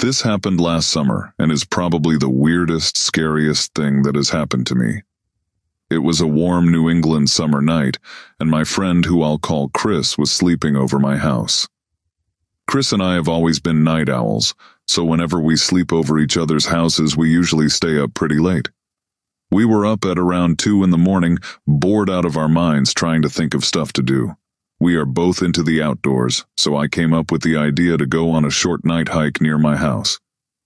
This happened last summer and is probably the weirdest, scariest thing that has happened to me. It was a warm New England summer night, and my friend, who I'll call Chris, was sleeping over my house. Chris and I have always been night owls, so whenever we sleep over each other's houses, we usually stay up pretty late. We were up at around two in the morning, bored out of our minds trying to think of stuff to do. We are both into the outdoors, so I came up with the idea to go on a short night hike near my house.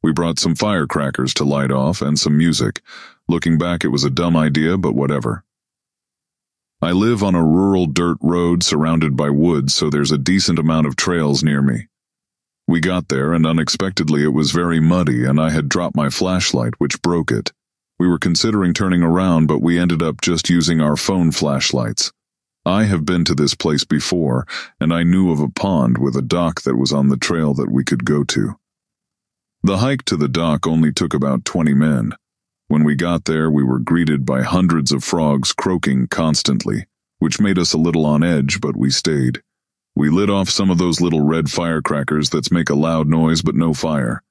We brought some firecrackers to light off and some music. Looking back, it was a dumb idea, but whatever. I live on a rural dirt road surrounded by woods, so there's a decent amount of trails near me. We got there, and unexpectedly it was very muddy, and I had dropped my flashlight, which broke it. We were considering turning around, but we ended up just using our phone flashlights. I have been to this place before, and I knew of a pond with a dock that was on the trail that we could go to. The hike to the dock only took about 20 men. When we got there, we were greeted by hundreds of frogs croaking constantly, which made us a little on edge, but we stayed. We lit off some of those little red firecrackers that make a loud noise but no fire.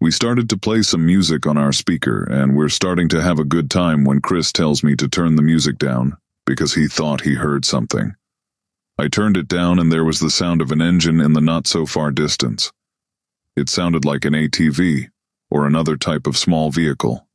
We started to play some music on our speaker, and we're starting to have a good time when Chris tells me to turn the music down, because he thought he heard something. I turned it down and there was the sound of an engine in the not so far distance. It sounded like an ATV, or another type of small vehicle.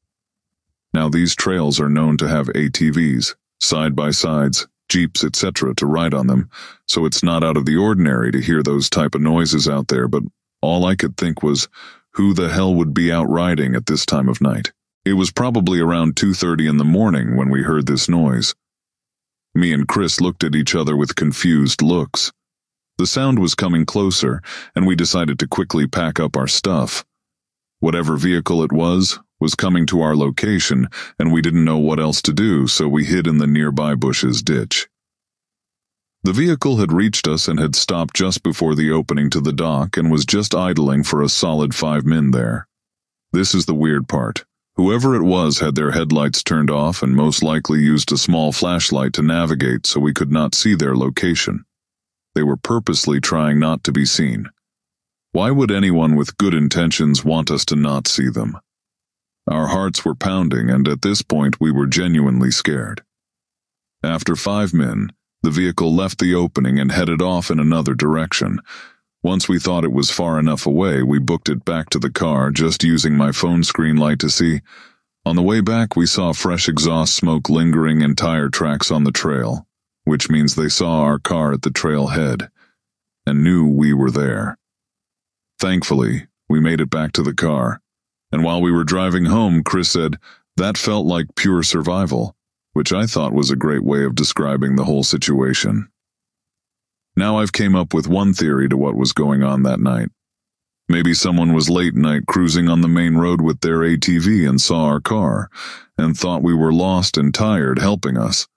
Now these trails are known to have ATVs, side-by-sides, jeeps, etc. to ride on them, so it's not out of the ordinary to hear those type of noises out there, but all I could think was, who the hell would be out riding at this time of night? It was probably around 2.30 in the morning when we heard this noise. Me and Chris looked at each other with confused looks. The sound was coming closer, and we decided to quickly pack up our stuff. Whatever vehicle it was, was coming to our location, and we didn't know what else to do, so we hid in the nearby bushes ditch. The vehicle had reached us and had stopped just before the opening to the dock and was just idling for a solid five men there. This is the weird part. Whoever it was had their headlights turned off and most likely used a small flashlight to navigate so we could not see their location. They were purposely trying not to be seen. Why would anyone with good intentions want us to not see them? Our hearts were pounding and at this point we were genuinely scared. After five men, the vehicle left the opening and headed off in another direction, once we thought it was far enough away, we booked it back to the car, just using my phone screen light to see. On the way back, we saw fresh exhaust smoke lingering and tire tracks on the trail, which means they saw our car at the trailhead and knew we were there. Thankfully, we made it back to the car, and while we were driving home, Chris said, that felt like pure survival, which I thought was a great way of describing the whole situation. Now I've came up with one theory to what was going on that night. Maybe someone was late night cruising on the main road with their ATV and saw our car, and thought we were lost and tired helping us.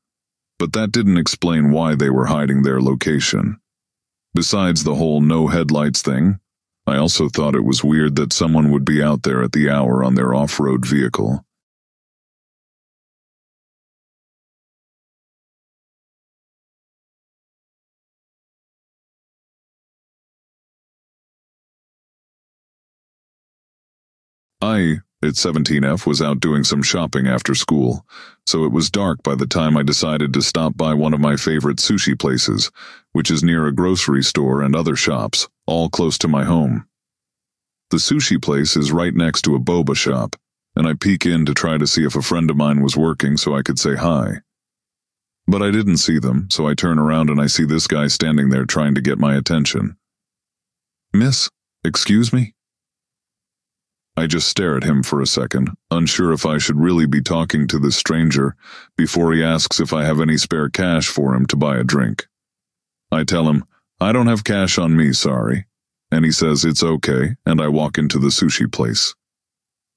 But that didn't explain why they were hiding their location. Besides the whole no headlights thing, I also thought it was weird that someone would be out there at the hour on their off-road vehicle. I, at 17F, was out doing some shopping after school, so it was dark by the time I decided to stop by one of my favorite sushi places, which is near a grocery store and other shops, all close to my home. The sushi place is right next to a boba shop, and I peek in to try to see if a friend of mine was working so I could say hi. But I didn't see them, so I turn around and I see this guy standing there trying to get my attention. Miss, excuse me? I just stare at him for a second, unsure if I should really be talking to this stranger, before he asks if I have any spare cash for him to buy a drink. I tell him, I don't have cash on me, sorry. And he says it's okay, and I walk into the sushi place.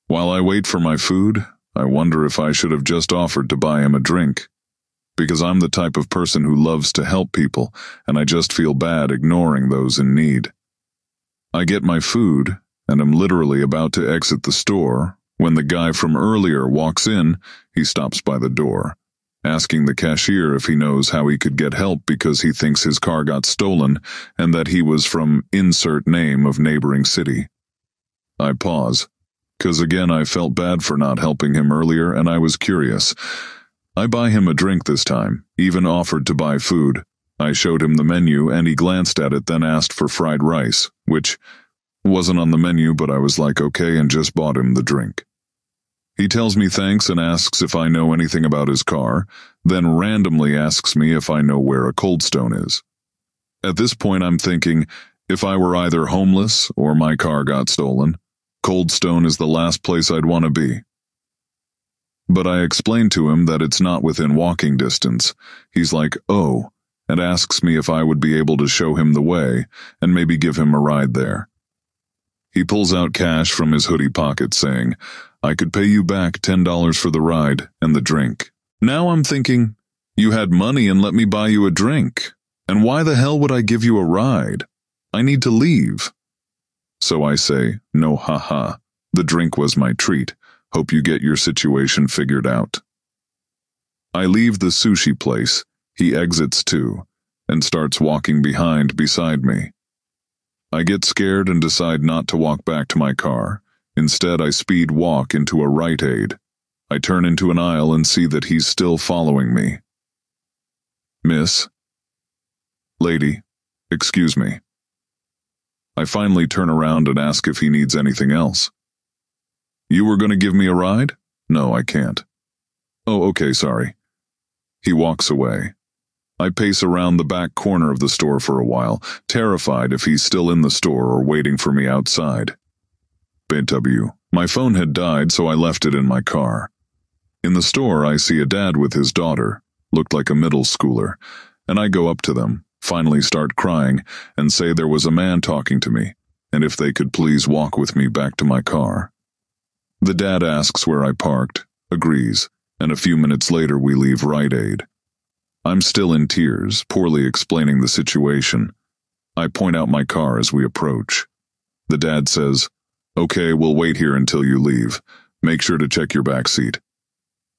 While I wait for my food, I wonder if I should have just offered to buy him a drink. Because I'm the type of person who loves to help people, and I just feel bad ignoring those in need. I get my food, and am literally about to exit the store when the guy from earlier walks in, he stops by the door, asking the cashier if he knows how he could get help because he thinks his car got stolen and that he was from insert name of neighboring city. I pause. Cause again, I felt bad for not helping him earlier and I was curious. I buy him a drink this time, even offered to buy food. I showed him the menu and he glanced at it, then asked for fried rice, which wasn't on the menu, but I was like, okay, and just bought him the drink. He tells me thanks and asks if I know anything about his car, then randomly asks me if I know where a cold stone is. At this point, I'm thinking, if I were either homeless or my car got stolen, Cold Stone is the last place I'd want to be. But I explain to him that it's not within walking distance. He's like, oh, and asks me if I would be able to show him the way and maybe give him a ride there. He pulls out cash from his hoodie pocket saying, I could pay you back $10 for the ride and the drink. Now I'm thinking, you had money and let me buy you a drink. And why the hell would I give you a ride? I need to leave. So I say, no ha ha. the drink was my treat. Hope you get your situation figured out. I leave the sushi place, he exits too, and starts walking behind beside me. I get scared and decide not to walk back to my car. Instead, I speed walk into a Rite Aid. I turn into an aisle and see that he's still following me. Miss? Lady, excuse me. I finally turn around and ask if he needs anything else. You were going to give me a ride? No, I can't. Oh, okay, sorry. He walks away. I pace around the back corner of the store for a while, terrified if he's still in the store or waiting for me outside. W. My phone had died, so I left it in my car. In the store, I see a dad with his daughter, looked like a middle schooler, and I go up to them, finally start crying, and say there was a man talking to me, and if they could please walk with me back to my car. The dad asks where I parked, agrees, and a few minutes later we leave Rite Aid. I'm still in tears, poorly explaining the situation. I point out my car as we approach. The dad says, Okay, we'll wait here until you leave. Make sure to check your back seat.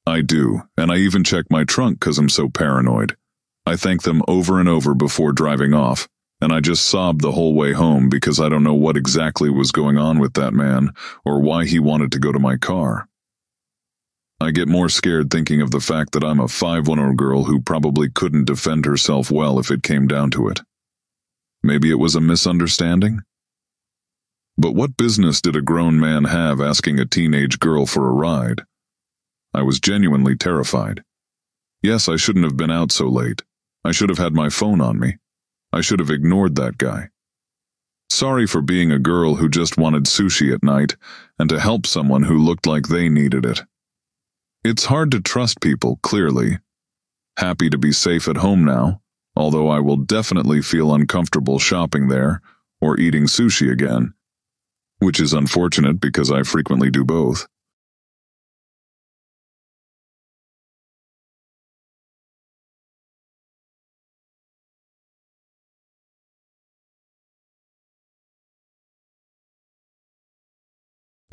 I do, and I even check my trunk because I'm so paranoid. I thank them over and over before driving off, and I just sobbed the whole way home because I don't know what exactly was going on with that man or why he wanted to go to my car. I get more scared thinking of the fact that I'm a 5'1 girl who probably couldn't defend herself well if it came down to it. Maybe it was a misunderstanding? But what business did a grown man have asking a teenage girl for a ride? I was genuinely terrified. Yes, I shouldn't have been out so late. I should have had my phone on me. I should have ignored that guy. Sorry for being a girl who just wanted sushi at night and to help someone who looked like they needed it. It's hard to trust people, clearly. Happy to be safe at home now, although I will definitely feel uncomfortable shopping there or eating sushi again, which is unfortunate because I frequently do both.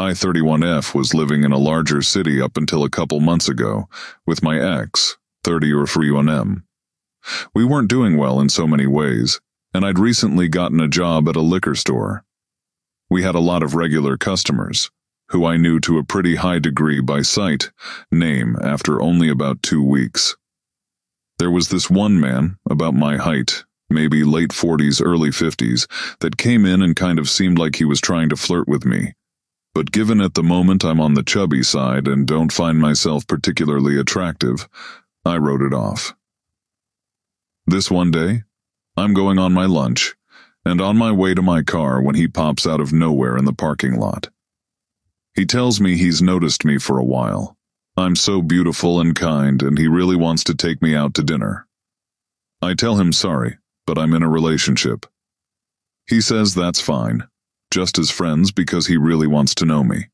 I-31F was living in a larger city up until a couple months ago, with my ex, 30 or 31M. We weren't doing well in so many ways, and I'd recently gotten a job at a liquor store. We had a lot of regular customers, who I knew to a pretty high degree by sight, name, after only about two weeks. There was this one man, about my height, maybe late 40s, early 50s, that came in and kind of seemed like he was trying to flirt with me but given at the moment I'm on the chubby side and don't find myself particularly attractive, I wrote it off. This one day, I'm going on my lunch, and on my way to my car when he pops out of nowhere in the parking lot. He tells me he's noticed me for a while. I'm so beautiful and kind, and he really wants to take me out to dinner. I tell him sorry, but I'm in a relationship. He says that's fine, just as friends because he really wants to know me.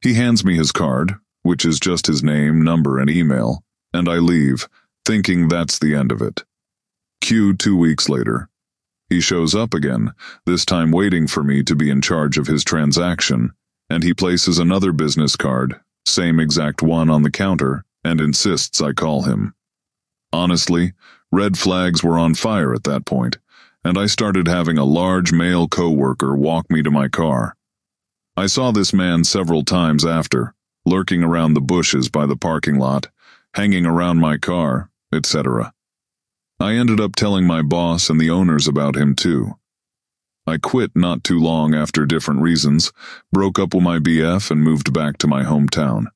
He hands me his card, which is just his name, number, and email, and I leave, thinking that's the end of it. Cue two weeks later. He shows up again, this time waiting for me to be in charge of his transaction, and he places another business card, same exact one on the counter, and insists I call him. Honestly, red flags were on fire at that point and I started having a large male coworker walk me to my car. I saw this man several times after, lurking around the bushes by the parking lot, hanging around my car, etc. I ended up telling my boss and the owners about him too. I quit not too long after different reasons, broke up with my BF and moved back to my hometown.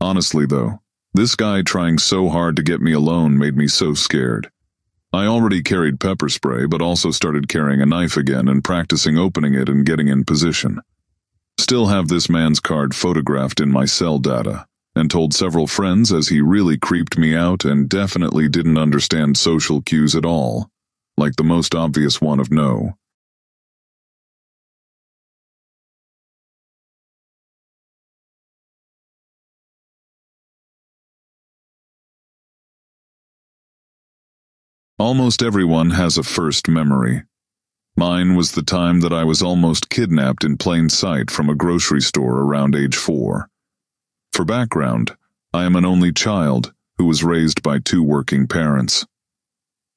Honestly though, this guy trying so hard to get me alone made me so scared. I already carried pepper spray but also started carrying a knife again and practicing opening it and getting in position. Still have this man's card photographed in my cell data, and told several friends as he really creeped me out and definitely didn't understand social cues at all, like the most obvious one of no. Almost everyone has a first memory. Mine was the time that I was almost kidnapped in plain sight from a grocery store around age four. For background, I am an only child who was raised by two working parents.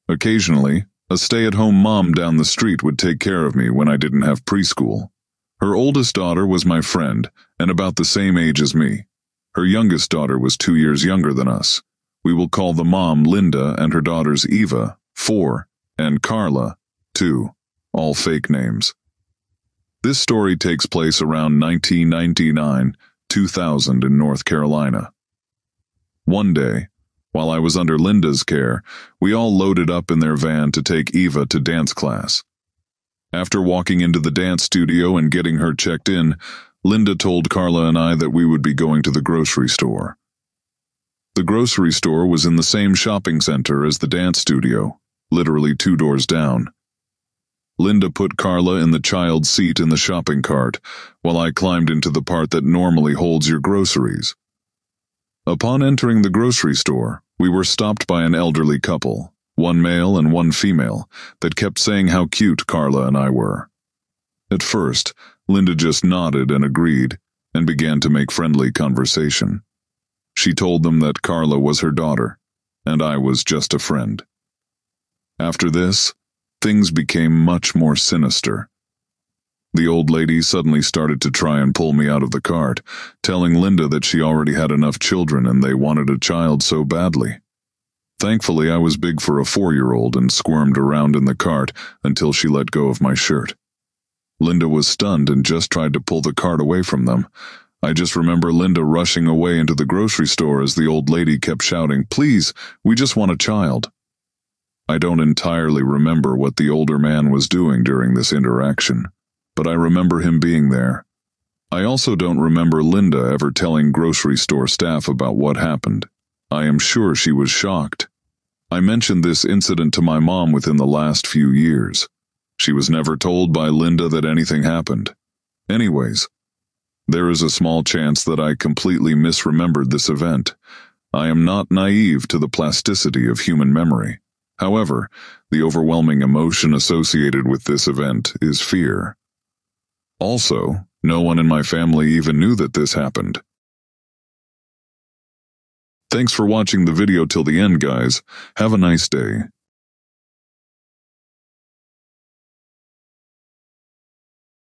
Occasionally, a stay-at-home mom down the street would take care of me when I didn't have preschool. Her oldest daughter was my friend and about the same age as me. Her youngest daughter was two years younger than us. We will call the mom Linda and her daughters Eva, 4, and Carla, 2, all fake names. This story takes place around 1999 2000 in North Carolina. One day, while I was under Linda's care, we all loaded up in their van to take Eva to dance class. After walking into the dance studio and getting her checked in, Linda told Carla and I that we would be going to the grocery store. The grocery store was in the same shopping center as the dance studio, literally two doors down. Linda put Carla in the child's seat in the shopping cart, while I climbed into the part that normally holds your groceries. Upon entering the grocery store, we were stopped by an elderly couple, one male and one female, that kept saying how cute Carla and I were. At first, Linda just nodded and agreed, and began to make friendly conversation. She told them that Carla was her daughter, and I was just a friend. After this, things became much more sinister. The old lady suddenly started to try and pull me out of the cart, telling Linda that she already had enough children and they wanted a child so badly. Thankfully, I was big for a four-year-old and squirmed around in the cart until she let go of my shirt. Linda was stunned and just tried to pull the cart away from them, I just remember Linda rushing away into the grocery store as the old lady kept shouting, Please, we just want a child. I don't entirely remember what the older man was doing during this interaction, but I remember him being there. I also don't remember Linda ever telling grocery store staff about what happened. I am sure she was shocked. I mentioned this incident to my mom within the last few years. She was never told by Linda that anything happened. Anyways, there is a small chance that I completely misremembered this event. I am not naive to the plasticity of human memory. However, the overwhelming emotion associated with this event is fear. Also, no one in my family even knew that this happened. Thanks for watching the video till the end, guys. Have a nice day.